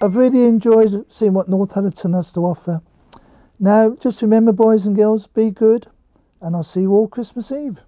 I've really enjoyed seeing what North Northallerton has to offer. Now, just remember, boys and girls, be good, and I'll see you all Christmas Eve.